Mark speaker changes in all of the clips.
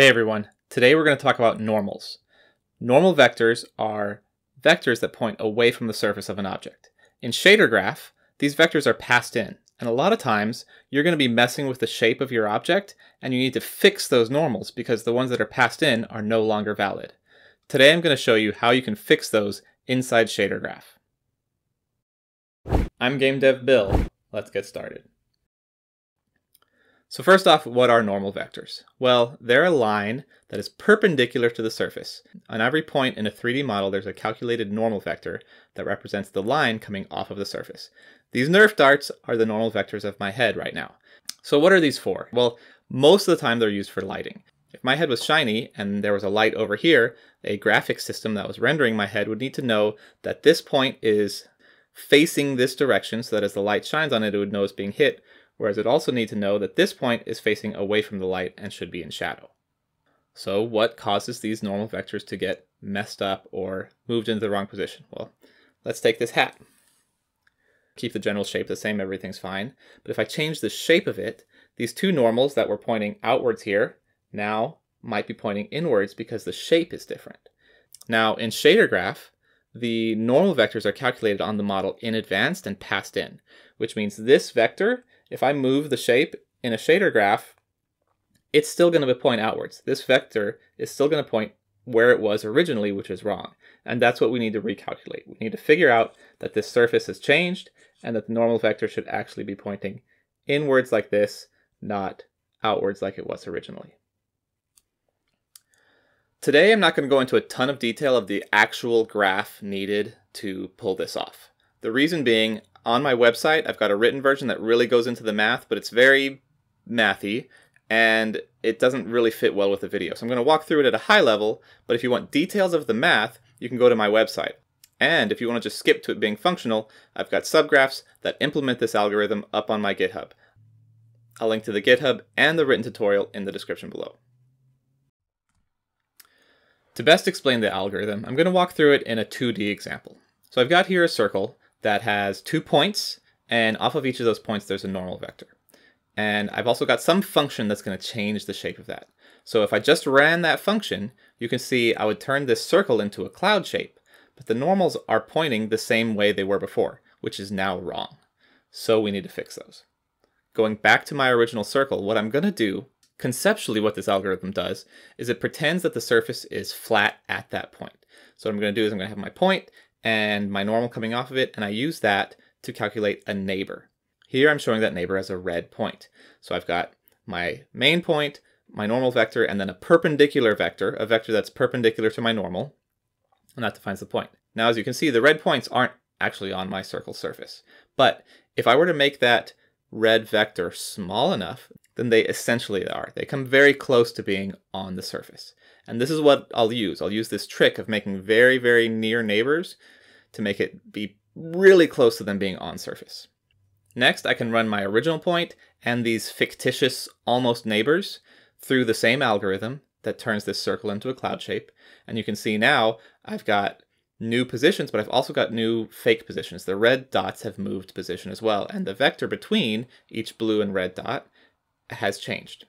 Speaker 1: Hey everyone, today we're going to talk about normals. Normal vectors are vectors that point away from the surface of an object. In shader graph, these vectors are passed in, and a lot of times you're going to be messing with the shape of your object and you need to fix those normals because the ones that are passed in are no longer valid. Today I'm going to show you how you can fix those inside shader graph. I'm Game Dev Bill. Let's get started. So first off, what are normal vectors? Well, they're a line that is perpendicular to the surface. On every point in a 3D model, there's a calculated normal vector that represents the line coming off of the surface. These Nerf darts are the normal vectors of my head right now. So what are these for? Well, most of the time they're used for lighting. If my head was shiny and there was a light over here, a graphics system that was rendering my head would need to know that this point is facing this direction so that as the light shines on it, it would know it's being hit, whereas it also needs to know that this point is facing away from the light and should be in shadow. So what causes these normal vectors to get messed up or moved into the wrong position? Well, let's take this hat. Keep the general shape the same, everything's fine. But if I change the shape of it, these two normals that were pointing outwards here now might be pointing inwards because the shape is different. Now in shader graph, the normal vectors are calculated on the model in advance and passed in, which means this vector if I move the shape in a shader graph, it's still going to point outwards. This vector is still going to point where it was originally, which is wrong. And that's what we need to recalculate. We need to figure out that this surface has changed and that the normal vector should actually be pointing inwards like this, not outwards like it was originally. Today I'm not going to go into a ton of detail of the actual graph needed to pull this off. The reason being, on my website, I've got a written version that really goes into the math, but it's very mathy and it doesn't really fit well with the video. So I'm going to walk through it at a high level, but if you want details of the math, you can go to my website. And if you want to just skip to it being functional, I've got subgraphs that implement this algorithm up on my GitHub. I'll link to the GitHub and the written tutorial in the description below. To best explain the algorithm, I'm going to walk through it in a 2D example. So I've got here a circle that has two points, and off of each of those points there's a normal vector. And I've also got some function that's going to change the shape of that. So if I just ran that function, you can see I would turn this circle into a cloud shape, but the normals are pointing the same way they were before, which is now wrong. So we need to fix those. Going back to my original circle, what I'm going to do, conceptually what this algorithm does, is it pretends that the surface is flat at that point. So what I'm going to do is I'm going to have my point, and my normal coming off of it, and I use that to calculate a neighbor. Here I'm showing that neighbor as a red point. So I've got my main point, my normal vector, and then a perpendicular vector, a vector that's perpendicular to my normal, and that defines the point. Now, as you can see, the red points aren't actually on my circle surface. But if I were to make that red vector small enough, then they essentially are. They come very close to being on the surface. And this is what I'll use. I'll use this trick of making very, very near neighbors to make it be really close to them being on surface. Next, I can run my original point and these fictitious almost neighbors through the same algorithm that turns this circle into a cloud shape. And you can see now I've got new positions, but I've also got new fake positions. The red dots have moved position as well, and the vector between each blue and red dot has changed.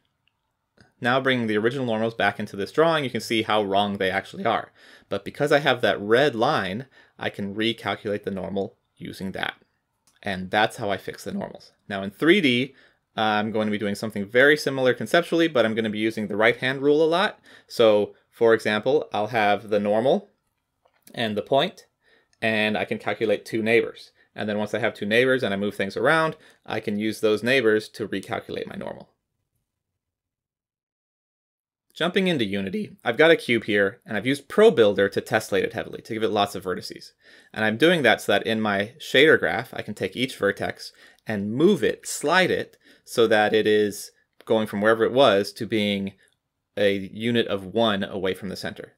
Speaker 1: Now bringing the original normals back into this drawing, you can see how wrong they actually are. But because I have that red line, I can recalculate the normal using that. And that's how I fix the normals. Now in 3D, I'm going to be doing something very similar conceptually, but I'm going to be using the right-hand rule a lot. So for example, I'll have the normal and the point, and I can calculate two neighbors. And then once I have two neighbors and I move things around, I can use those neighbors to recalculate my normal. Jumping into Unity, I've got a cube here, and I've used ProBuilder to tessellate it heavily, to give it lots of vertices. And I'm doing that so that in my shader graph, I can take each vertex and move it, slide it, so that it is going from wherever it was to being a unit of one away from the center.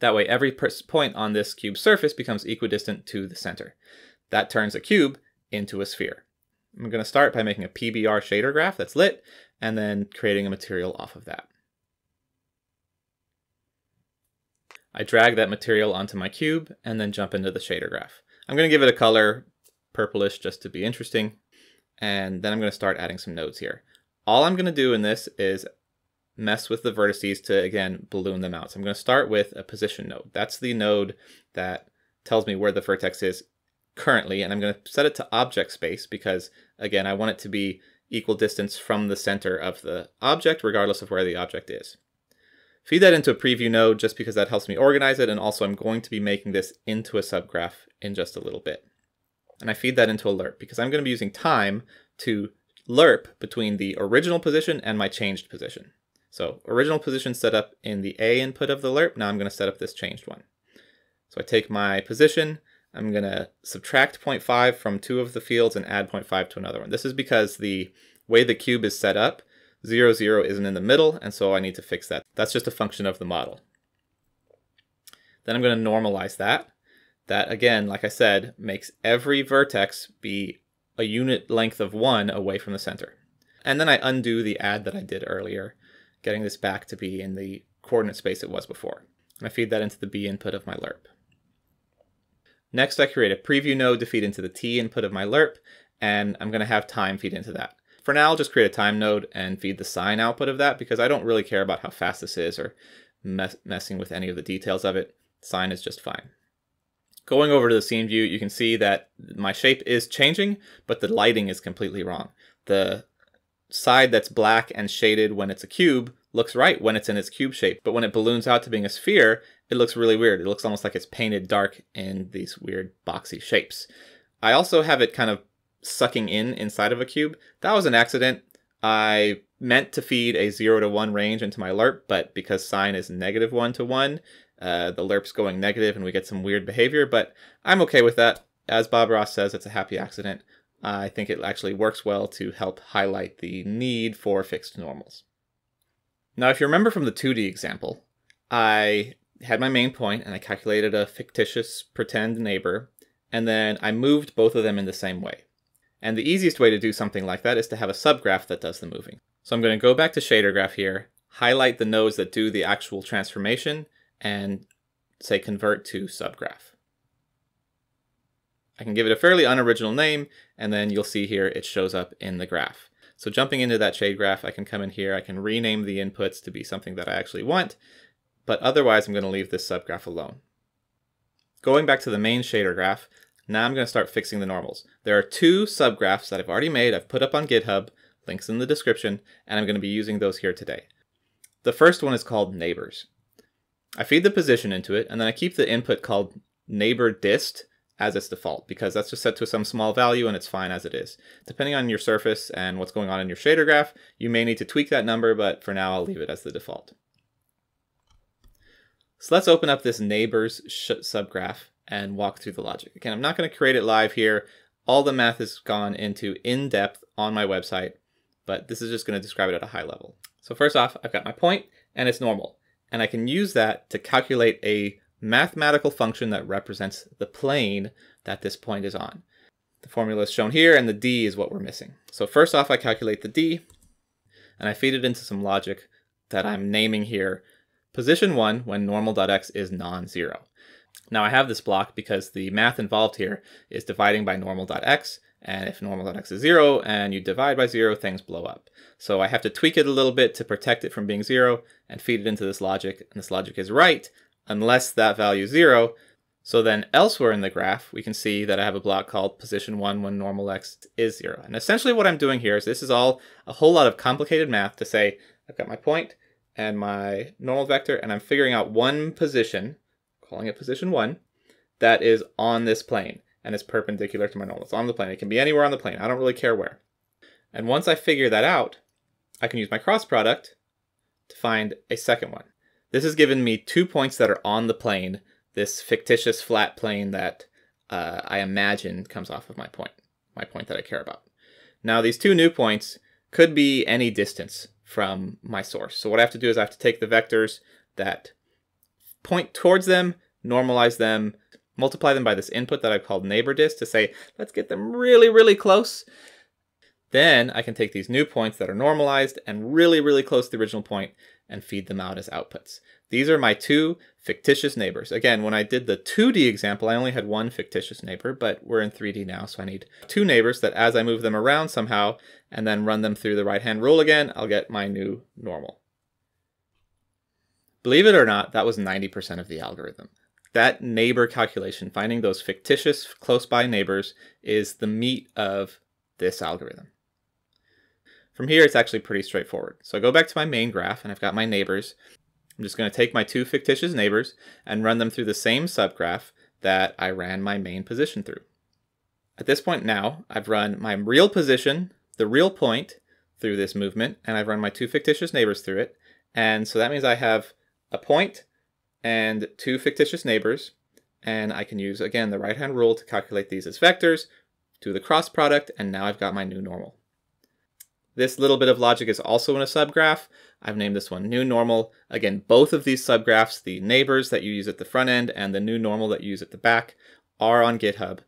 Speaker 1: That way, every point on this cube surface becomes equidistant to the center. That turns a cube into a sphere. I'm going to start by making a PBR shader graph that's lit, and then creating a material off of that. I drag that material onto my cube and then jump into the shader graph. I'm going to give it a color, purplish, just to be interesting. And then I'm going to start adding some nodes here. All I'm going to do in this is mess with the vertices to, again, balloon them out. So I'm going to start with a position node. That's the node that tells me where the vertex is currently, and I'm going to set it to object space because, again, I want it to be equal distance from the center of the object, regardless of where the object is. Feed that into a preview node just because that helps me organize it, and also I'm going to be making this into a subgraph in just a little bit. And I feed that into a lerp because I'm going to be using time to lerp between the original position and my changed position. So original position set up in the A input of the lerp. Now I'm going to set up this changed one. So I take my position, I'm going to subtract 0.5 from two of the fields and add 0.5 to another one. This is because the way the cube is set up, 0, 0 isn't in the middle, and so I need to fix that. That's just a function of the model. Then I'm going to normalize that. That, again, like I said, makes every vertex be a unit length of 1 away from the center. And then I undo the add that I did earlier, getting this back to be in the coordinate space it was before. And I feed that into the B input of my lerp. Next, I create a preview node to feed into the T input of my lerp, and I'm going to have time feed into that. For now, I'll just create a time node and feed the sine output of that because I don't really care about how fast this is or mess messing with any of the details of it. Sine is just fine. Going over to the scene view, you can see that my shape is changing, but the lighting is completely wrong. The side that's black and shaded when it's a cube looks right when it's in its cube shape, but when it balloons out to being a sphere, it looks really weird. It looks almost like it's painted dark in these weird boxy shapes. I also have it kind of sucking in inside of a cube. That was an accident. I meant to feed a 0 to 1 range into my lerp, but because sine is negative 1 to 1, uh, the lerp's going negative and we get some weird behavior, but I'm okay with that. As Bob Ross says, it's a happy accident. I think it actually works well to help highlight the need for fixed normals. Now, if you remember from the 2D example, I had my main point and I calculated a fictitious pretend neighbor, and then I moved both of them in the same way. And the easiest way to do something like that is to have a subgraph that does the moving. So I'm going to go back to shader graph here, highlight the nodes that do the actual transformation, and say convert to subgraph. I can give it a fairly unoriginal name, and then you'll see here it shows up in the graph. So jumping into that shade graph, I can come in here, I can rename the inputs to be something that I actually want, but otherwise I'm going to leave this subgraph alone. Going back to the main shader graph, now I'm going to start fixing the normals. There are two subgraphs that I've already made, I've put up on GitHub, links in the description, and I'm going to be using those here today. The first one is called neighbors. I feed the position into it, and then I keep the input called neighbor dist, as its default because that's just set to some small value and it's fine as it is. Depending on your surface and what's going on in your shader graph, you may need to tweak that number, but for now I'll leave it as the default. So let's open up this neighbors subgraph and walk through the logic. Again, I'm not going to create it live here. All the math has gone into in depth on my website, but this is just going to describe it at a high level. So first off, I've got my point and it's normal. And I can use that to calculate a mathematical function that represents the plane that this point is on. The formula is shown here, and the d is what we're missing. So first off, I calculate the d, and I feed it into some logic that I'm naming here position 1 when normal.x is non-zero. Now I have this block because the math involved here is dividing by normal.x, and if normal.x is 0 and you divide by 0, things blow up. So I have to tweak it a little bit to protect it from being 0 and feed it into this logic, and this logic is right, unless that value is zero. So then elsewhere in the graph, we can see that I have a block called position one when normal x is zero. And essentially what I'm doing here is this is all a whole lot of complicated math to say, I've got my point and my normal vector, and I'm figuring out one position, calling it position one, that is on this plane and is perpendicular to my normal. It's on the plane. It can be anywhere on the plane. I don't really care where. And once I figure that out, I can use my cross product to find a second one. This has given me two points that are on the plane, this fictitious flat plane that uh, I imagine comes off of my point, my point that I care about. Now these two new points could be any distance from my source. So what I have to do is I have to take the vectors that point towards them, normalize them, multiply them by this input that I've called neighbor dist to say, let's get them really, really close. Then I can take these new points that are normalized and really, really close to the original point and feed them out as outputs. These are my two fictitious neighbors. Again, when I did the 2D example, I only had one fictitious neighbor, but we're in 3D now, so I need two neighbors that as I move them around somehow and then run them through the right-hand rule again, I'll get my new normal. Believe it or not, that was 90% of the algorithm. That neighbor calculation, finding those fictitious close by neighbors, is the meat of this algorithm. From here, it's actually pretty straightforward. So I go back to my main graph and I've got my neighbors. I'm just going to take my two fictitious neighbors and run them through the same subgraph that I ran my main position through. At this point now, I've run my real position, the real point, through this movement, and I've run my two fictitious neighbors through it. And so that means I have a point and two fictitious neighbors, and I can use, again, the right-hand rule to calculate these as vectors, do the cross product, and now I've got my new normal. This little bit of logic is also in a subgraph. I've named this one new normal. Again, both of these subgraphs, the neighbors that you use at the front end and the new normal that you use at the back, are on GitHub.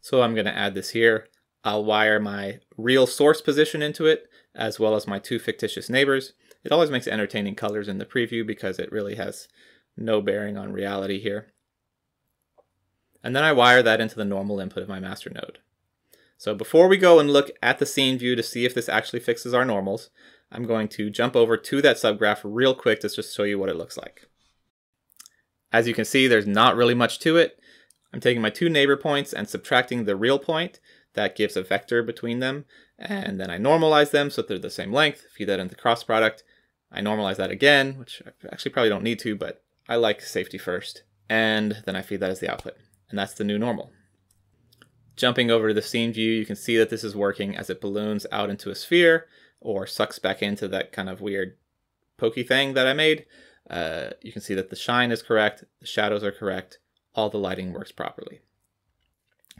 Speaker 1: So I'm going to add this here. I'll wire my real source position into it, as well as my two fictitious neighbors. It always makes entertaining colors in the preview because it really has no bearing on reality here. And then I wire that into the normal input of my master node. So before we go and look at the scene view to see if this actually fixes our normals, I'm going to jump over to that subgraph real quick to just show you what it looks like. As you can see, there's not really much to it. I'm taking my two neighbor points and subtracting the real point. That gives a vector between them. And then I normalize them so they're the same length, feed that into cross product. I normalize that again, which I actually probably don't need to, but I like safety first. And then I feed that as the output. And that's the new normal. Jumping over to the scene view, you can see that this is working as it balloons out into a sphere or sucks back into that kind of weird pokey thing that I made. Uh, you can see that the shine is correct, the shadows are correct, all the lighting works properly.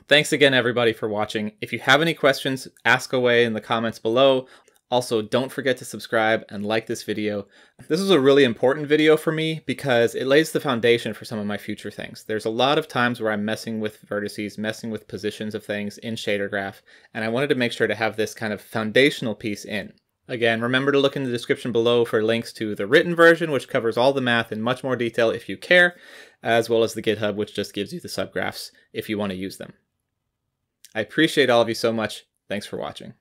Speaker 1: Thanks again, everybody, for watching. If you have any questions, ask away in the comments below. Also, don't forget to subscribe and like this video. This is a really important video for me because it lays the foundation for some of my future things. There's a lot of times where I'm messing with vertices, messing with positions of things in Shader Graph, and I wanted to make sure to have this kind of foundational piece in. Again, remember to look in the description below for links to the written version, which covers all the math in much more detail if you care, as well as the GitHub, which just gives you the subgraphs if you want to use them. I appreciate all of you so much. Thanks for watching.